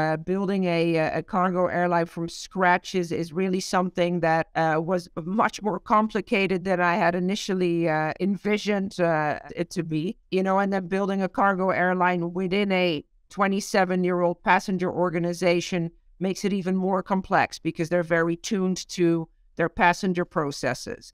Uh, building a, uh, a cargo airline from scratch is, is really something that uh, was much more complicated than I had initially uh, envisioned uh, it to be. You know, and then building a cargo airline within a 27 year old passenger organization makes it even more complex because they're very tuned to their passenger processes.